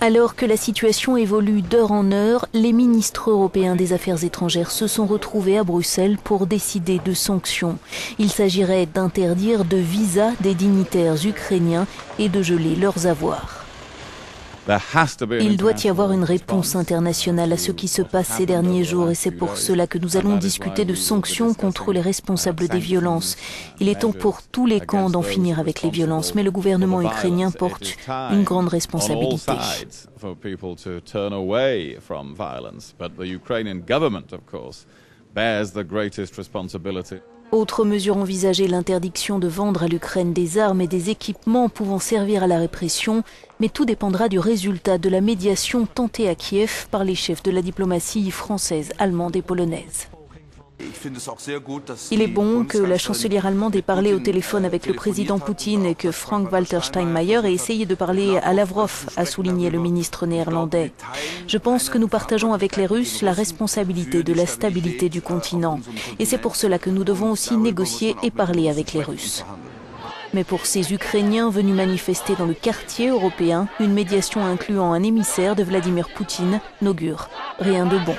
Alors que la situation évolue d'heure en heure, les ministres européens des Affaires étrangères se sont retrouvés à Bruxelles pour décider de sanctions. Il s'agirait d'interdire de visas des dignitaires ukrainiens et de geler leurs avoirs. Il doit y avoir une réponse internationale à ce qui se passe ces derniers jours et c'est pour cela que nous allons discuter de sanctions contre les responsables des violences. Il est temps pour tous les camps d'en finir avec les violences, mais le gouvernement ukrainien porte une grande responsabilité. Autre mesure envisagée, l'interdiction de vendre à l'Ukraine des armes et des équipements pouvant servir à la répression, mais tout dépendra du résultat de la médiation tentée à Kiev par les chefs de la diplomatie française, allemande et polonaise. Il est bon que la chancelière allemande ait parlé au téléphone avec le président Poutine et que Frank-Walter Steinmeier ait essayé de parler à Lavrov, a souligné le ministre néerlandais. Je pense que nous partageons avec les Russes la responsabilité de la stabilité du continent. Et c'est pour cela que nous devons aussi négocier et parler avec les Russes. Mais pour ces Ukrainiens venus manifester dans le quartier européen, une médiation incluant un émissaire de Vladimir Poutine n'augure rien de bon.